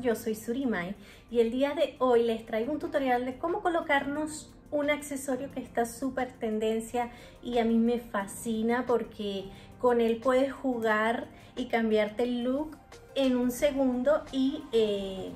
Yo soy Surimai y el día de hoy les traigo un tutorial de cómo colocarnos un accesorio que está súper tendencia y a mí me fascina porque con él puedes jugar y cambiarte el look en un segundo y eh,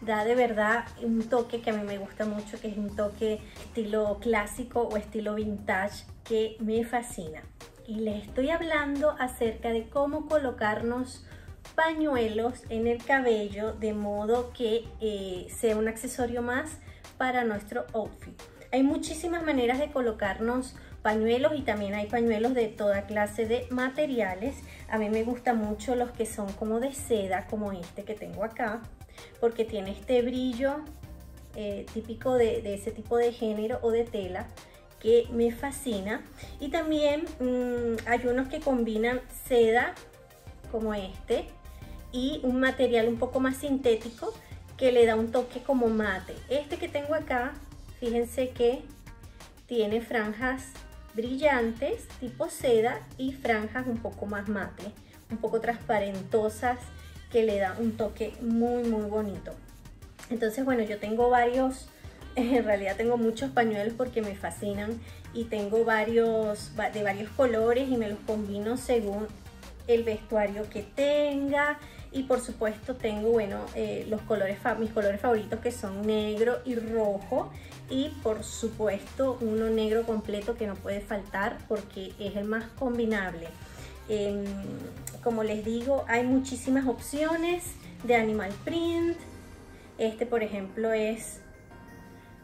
da de verdad un toque que a mí me gusta mucho, que es un toque estilo clásico o estilo vintage que me fascina. Y les estoy hablando acerca de cómo colocarnos pañuelos en el cabello de modo que eh, sea un accesorio más para nuestro outfit. Hay muchísimas maneras de colocarnos pañuelos y también hay pañuelos de toda clase de materiales. A mí me gustan mucho los que son como de seda, como este que tengo acá, porque tiene este brillo eh, típico de, ese tipo de género o de tela que me fascina. Y también mm, hay unos que combinan seda como este y un material un poco más sintético que le da un toque como mate. Este que tengo acá, fíjense que tiene franjas brillantes tipo seda y franjas un poco más mate, un poco transparentosas que le da un toque muy muy bonito. Entonces bueno, yo tengo varios, en realidad tengo muchos pañuelos porque me fascinan y tengo varios de varios colores y me los combino según el vestuario que tenga y por supuesto tengo, bueno, eh, los colores, mis colores favoritos que son negro y rojo y por supuesto uno negro completo que no puede faltar porque es el más combinable. Em, como les digo, hay muchísimas opciones de animal print. Este, por ejemplo, es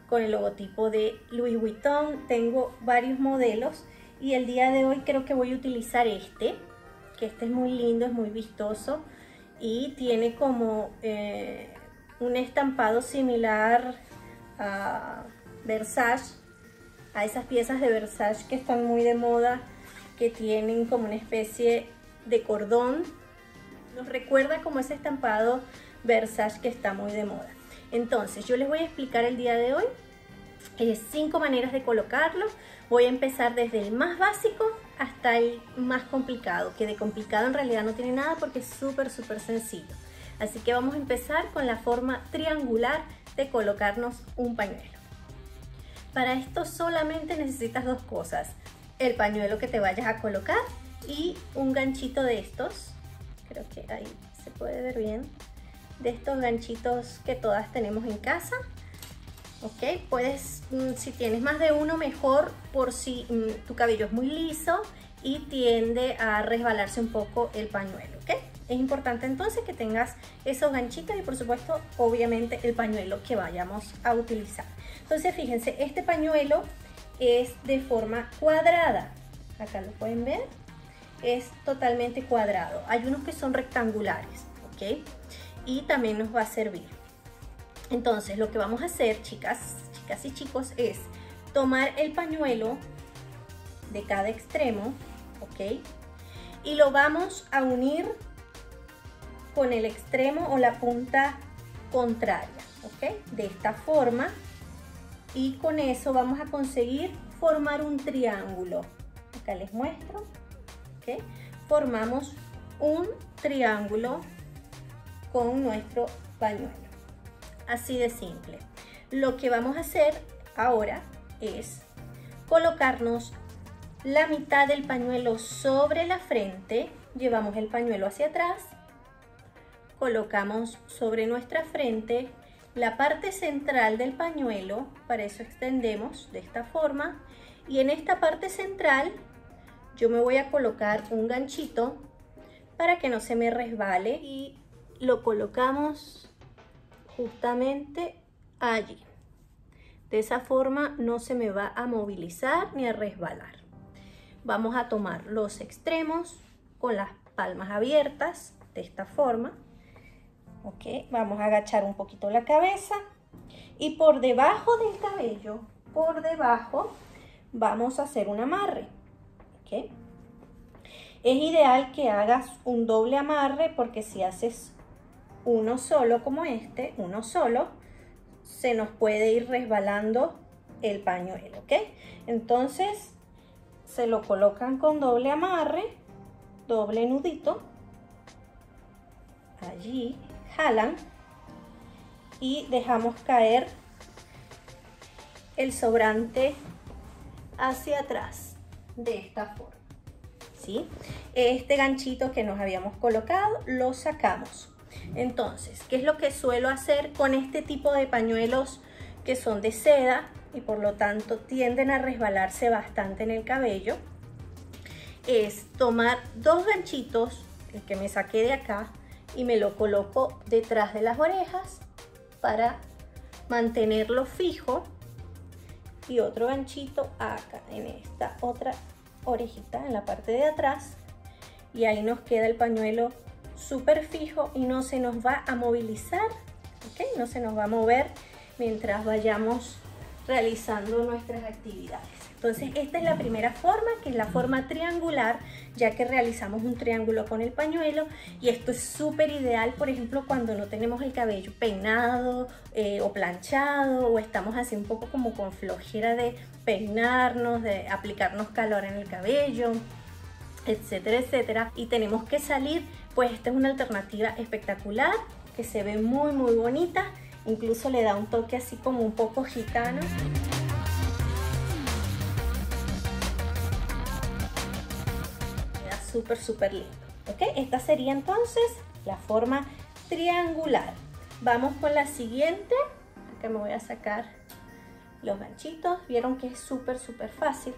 con el logotipo de Louis Vuitton. Tengo varios modelos y el día de hoy creo que voy a utilizar este, que este es muy lindo, es muy vistoso y tiene como eh, un estampado similar a Versace, a esas piezas de Versace que están muy de moda, que tienen como una especie de cordón. Nos recuerda como ese estampado Versace que está muy de moda. Entonces, yo les voy a explicar el día de hoy eh, cinco maneras de colocarlo. Voy a empezar desde el más básico hasta el más complicado, que de complicado en realidad no tiene nada porque es súper, súper sencillo. Así que vamos a empezar con la forma triangular de colocarnos un pañuelo. Para esto solamente necesitas dos cosas, el pañuelo que te vayas a colocar y un ganchito de estos, creo que ahí se puede ver bien, de estos ganchitos que todas tenemos en casa ¿ok? Puedes, mm, si tienes más de uno, mejor por si mm, tu cabello es muy liso y tiende a resbalarse un poco el pañuelo, ¿ok? Es importante entonces que tengas esos ganchitos y por supuesto, obviamente, el pañuelo que vayamos a utilizar. Entonces, fíjense, este pañuelo es de forma cuadrada. Acá lo pueden ver. Es totalmente cuadrado. Hay unos que son rectangulares, ¿ok? Y también nos va a servir. Entonces lo que vamos a hacer, chicas, chicas y chicos, es tomar el pañuelo de cada extremo, ¿ok? Y lo vamos a unir con el extremo o la punta contraria, ¿ok? De esta forma. Y con eso vamos a conseguir formar un triángulo. Acá les muestro, ¿ok? Formamos un triángulo con nuestro pañuelo. Así de simple. Lo que vamos a hacer ahora es colocarnos la mitad del pañuelo sobre la frente, llevamos el pañuelo hacia atrás, colocamos sobre nuestra frente la parte central del pañuelo, para eso extendemos de esta forma, y en esta parte central yo me voy a colocar un ganchito para que no se me resbale y lo colocamos justamente allí. De esa forma no se me va a movilizar ni a resbalar. Vamos a tomar los extremos con las palmas abiertas de esta forma. Ok, vamos a agachar un poquito la cabeza y por debajo del cabello, por debajo, vamos a hacer un amarre. Ok. Es ideal que hagas un doble amarre porque si haces uno solo como este, uno solo, se nos puede ir resbalando el pañuelo, ¿ok? Entonces, se lo colocan con doble amarre, doble nudito, allí, jalan y dejamos caer el sobrante hacia atrás de esta forma. ¿sí? Este ganchito que nos habíamos colocado lo sacamos. Entonces, ¿qué es lo que suelo hacer con este tipo de pañuelos que son de seda y por lo tanto tienden a resbalarse bastante en el cabello? Es tomar dos ganchitos, el que me saqué de acá, y me lo coloco detrás de las orejas para mantenerlo fijo y otro ganchito acá en esta otra orejita en la parte de atrás y ahí nos queda el pañuelo súper fijo y no se nos va a movilizar, ¿ok? No se nos va a mover mientras vayamos realizando nuestras actividades. Entonces esta es la primera forma, que es la forma triangular, ya que realizamos un triángulo con el pañuelo y esto es súper ideal, por ejemplo, cuando no tenemos el cabello peinado eh, o planchado o estamos así un poco como con flojera de peinarnos, de aplicarnos calor en el cabello, etcétera, etcétera. Y tenemos que salir, pues esta es una alternativa espectacular que se ve muy, muy bonita. Incluso le da un toque así como un poco gitano. súper, súper lindo. ¿Ok? Esta sería entonces la forma triangular. Vamos con la siguiente. Acá me voy a sacar los ganchitos. Vieron que es súper, súper fácil.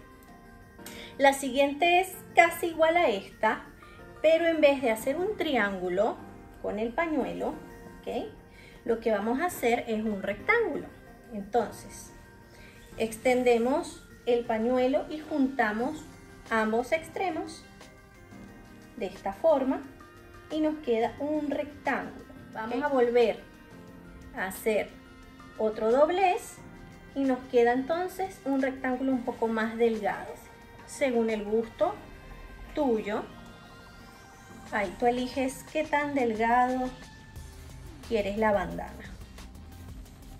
La siguiente es casi igual a esta, pero en vez de hacer un triángulo con el pañuelo. Lo que vamos a hacer es un rectángulo. Entonces, extendemos el pañuelo y juntamos ambos extremos de esta forma y nos queda un rectángulo. Vamos a volver a hacer otro doblez y nos queda entonces un rectángulo un poco más delgado, según el gusto tuyo. Ahí tú eliges qué tan delgado quieres la bandana.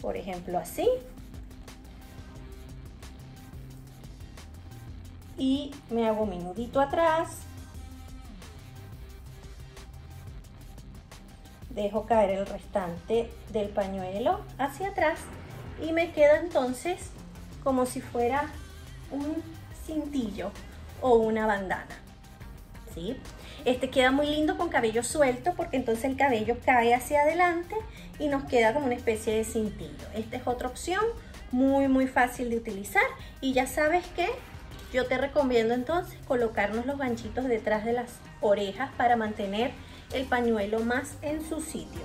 Por ejemplo, así. Y me hago mi nudito atrás dejo caer el restante del pañuelo hacia atrás y me queda entonces como si fuera un cintillo o una bandana. ¿sí? Este queda muy lindo con cabello suelto porque entonces el cabello cae hacia adelante y nos queda como una especie de cintillo. Esta es otra opción muy muy fácil de utilizar y ya sabes que yo te recomiendo entonces colocarnos los ganchitos detrás de las orejas para mantener el pañuelo más en su sitio.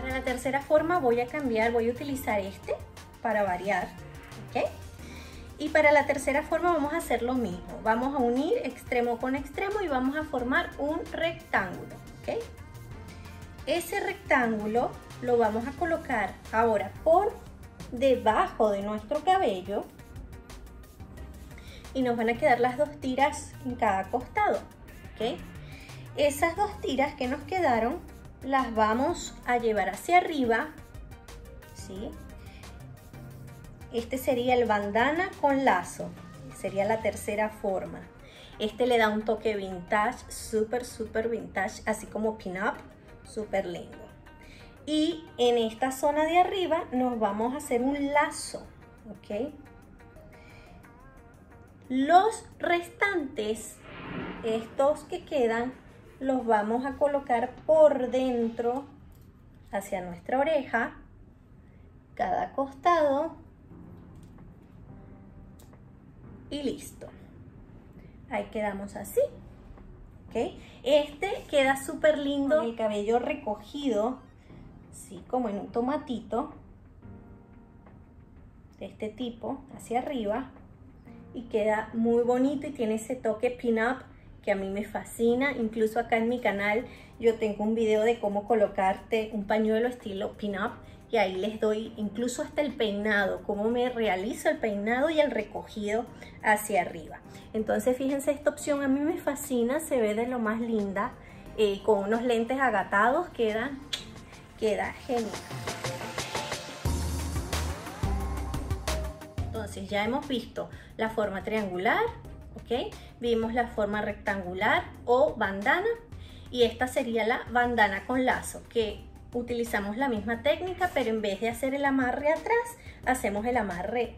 Para la tercera forma voy a cambiar, voy a utilizar este para variar, ¿ok? Y para la tercera forma vamos a hacer lo mismo. Vamos a unir extremo con extremo y vamos a formar un rectángulo. Ese rectángulo lo vamos a colocar ahora por debajo de nuestro cabello y nos van a quedar las dos tiras en cada costado. Esas dos tiras que nos quedaron las vamos a llevar hacia arriba. ¿sí? Este sería el bandana con lazo. Sería la tercera forma. Este le da un toque vintage, súper, súper vintage, así como pin-up, súper lindo. Y en esta zona de arriba nos vamos a hacer un lazo, ¿ok? Los restantes, estos que quedan, los vamos a colocar por dentro hacia nuestra oreja, cada costado y listo. Ahí quedamos así. Este queda súper lindo, el cabello recogido, así como en un tomatito, de este tipo, hacia arriba y queda muy bonito y tiene ese toque pin-up que a mí me fascina. Incluso acá en mi canal yo tengo un video de cómo colocarte un pañuelo estilo pin-up y ahí les doy incluso hasta el peinado, cómo me realizo el peinado y el recogido hacia arriba. Entonces fíjense esta opción a mí me fascina, se ve de lo más linda, eh, con unos lentes agatados queda, queda genial. Entonces ya hemos visto la forma triangular, ¿ok? Vimos la forma rectangular o bandana y esta sería la bandana con lazo, que utilizamos la misma técnica, pero en vez de hacer el amarre atrás, hacemos el amarre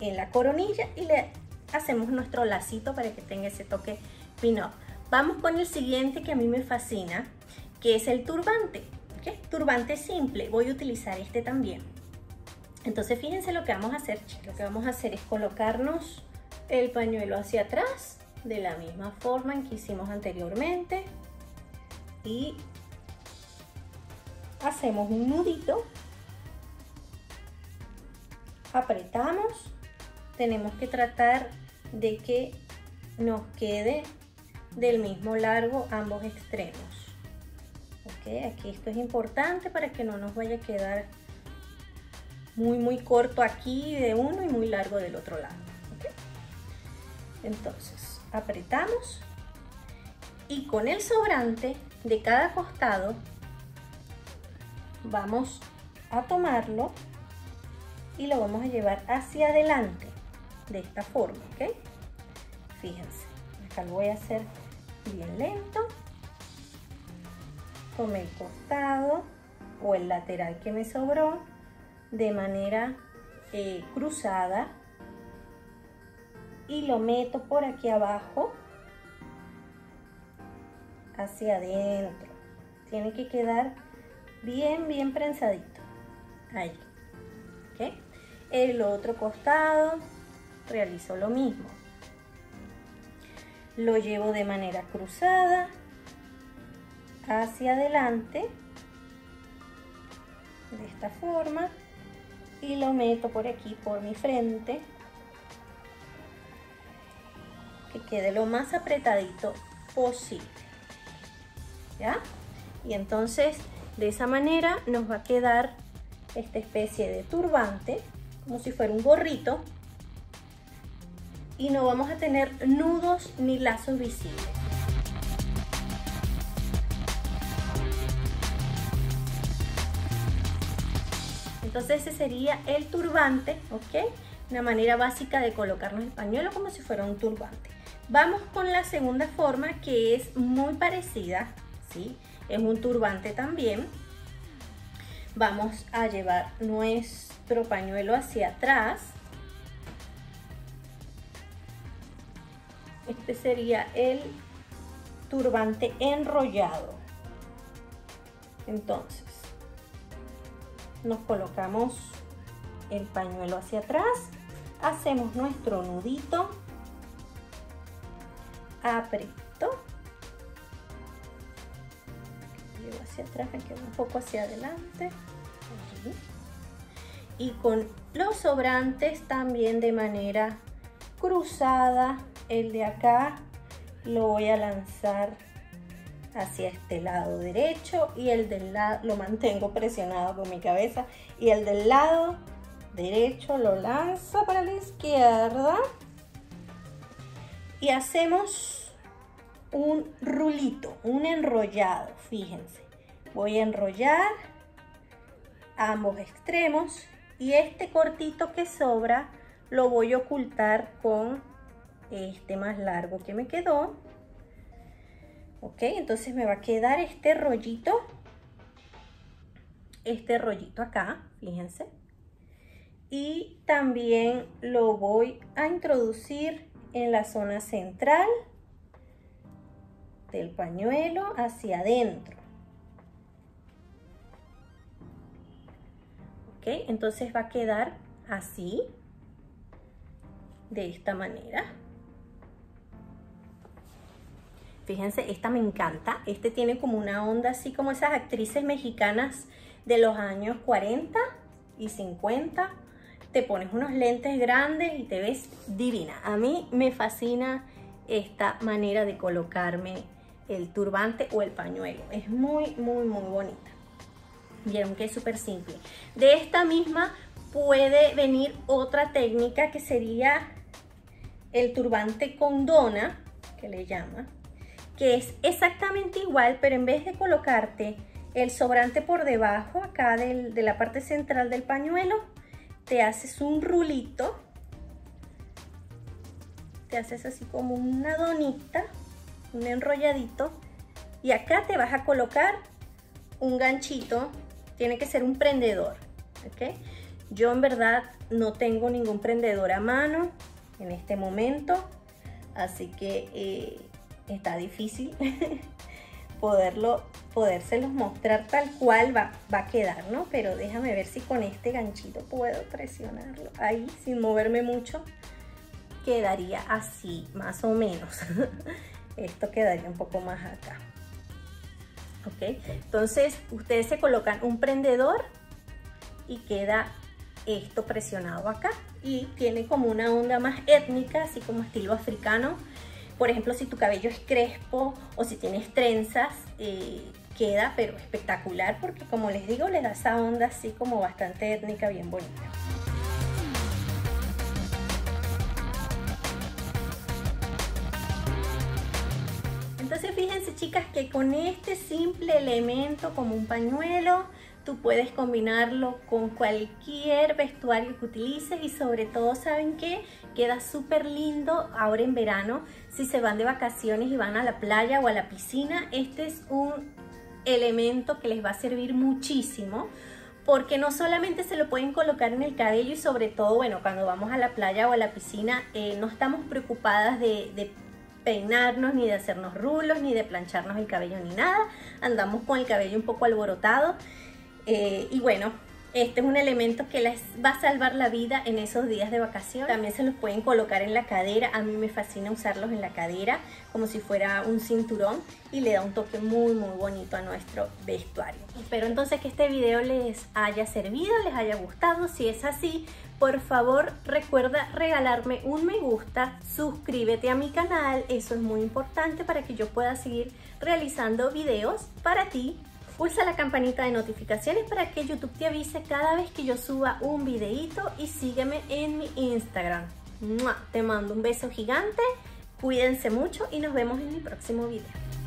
en la coronilla y le hacemos nuestro lacito para que tenga ese toque pin-up. Vamos con el siguiente que a mí me fascina, que es el turbante. Turbante simple, voy a utilizar este también. Entonces fíjense lo que vamos a hacer, Lo que vamos a hacer es colocarnos el pañuelo hacia atrás, de la misma forma en que hicimos anteriormente. Y hacemos un nudito. Apretamos. Tenemos que tratar de que nos quede del mismo largo ambos extremos. Ok, aquí esto es importante para que no nos vaya a quedar muy muy corto aquí de uno y muy largo del otro lado. Entonces, apretamos y con el sobrante de cada costado vamos a tomarlo y lo vamos a llevar hacia adelante de esta forma, ¿ok? Fíjense, acá lo voy a hacer bien lento. Tomé el costado o el lateral que me sobró de manera eh, cruzada y lo meto por aquí abajo hacia adentro. Tiene que quedar bien, bien prensadito. Ahí. El otro costado realizo lo mismo. Lo llevo de manera cruzada hacia adelante de esta forma y lo meto por aquí por mi frente que quede lo más apretadito posible ¿ya? y entonces de esa manera nos va a quedar esta especie de turbante como si fuera un gorrito y no vamos a tener nudos ni lazos visibles. Entonces ese sería el turbante, ¿ok? Una manera básica de colocarnos el pañuelo como si fuera un turbante. Vamos con la segunda forma que es muy parecida, ¿sí? Es un turbante también. Vamos a llevar nuestro pañuelo hacia atrás Este sería el turbante enrollado. Entonces, nos colocamos el pañuelo hacia atrás, hacemos nuestro nudito, aprieto, hacia atrás, quedo un poco hacia adelante, y con los sobrantes también de manera cruzada el de acá lo voy a lanzar hacia este lado derecho y el del lado lo mantengo presionado con mi cabeza. Y el del lado derecho lo lanzo para la izquierda. Y hacemos un rulito, un enrollado, fíjense. Voy a enrollar ambos extremos y este cortito que sobra lo voy a ocultar con este más largo que me quedó. Ok, entonces me va a quedar este rollito, este rollito acá, fíjense. Y también lo voy a introducir en la zona central del pañuelo hacia adentro. Entonces va a quedar así, de esta manera. Fíjense, esta me encanta. Este tiene como una onda así como esas actrices mexicanas de los años 40 y 50. Te pones unos lentes grandes y te ves divina. A mí me fascina esta manera de colocarme el turbante o el pañuelo. Es muy, muy, muy bonita. Vieron que es súper simple. De esta misma puede venir otra técnica que sería el turbante con dona, que le llama que es exactamente igual, pero en vez de colocarte el sobrante por debajo, acá de la parte central del pañuelo, te haces un rulito te haces así como una donita, un enrolladito. Y acá te vas a colocar un ganchito, tiene que ser un prendedor, ¿ok? Yo en verdad no tengo ningún prendedor a mano en este momento, así que eh, está difícil poderlo, podérselos mostrar tal cual va, va a quedar, ¿no? Pero déjame ver si con este ganchito puedo presionarlo ahí sin moverme mucho. Quedaría así, más o menos. Esto quedaría un poco más acá. ¿Ok? Entonces, ustedes se colocan un prendedor y queda esto presionado acá. Y tiene como una onda más étnica, así como estilo africano por ejemplo, si tu cabello es crespo o si tienes trenzas, eh, queda pero espectacular porque como les digo, le da esa onda así como bastante étnica, bien bonita. Chicas que con este simple elemento como un pañuelo, tú puedes combinarlo con cualquier vestuario que utilices y sobre todo, ¿saben qué? Queda súper lindo ahora en verano si se van de vacaciones y van a la playa o a la piscina. Este es un elemento que les va a servir muchísimo porque no solamente se lo pueden colocar en el cabello y sobre todo, bueno, cuando vamos a la playa o a la piscina eh, no estamos preocupadas de, de peinarnos, ni de hacernos rulos, ni de plancharnos el cabello, ni nada. Andamos con el cabello un poco alborotado eh, y bueno, este es un elemento que les va a salvar la vida en esos días de vacación. También se los pueden colocar en la cadera. A mí me fascina usarlos en la cadera como si fuera un cinturón y le da un toque muy muy bonito a nuestro vestuario. Espero entonces que este video les haya servido, les haya gustado. Si es así, por favor recuerda regalarme un me gusta, suscríbete a mi canal, eso es muy importante para que yo pueda seguir realizando videos para ti Pulsa la campanita de notificaciones para que YouTube te avise cada vez que yo suba un videito y sígueme en mi Instagram. Te mando un beso gigante, cuídense mucho y nos vemos en mi próximo video.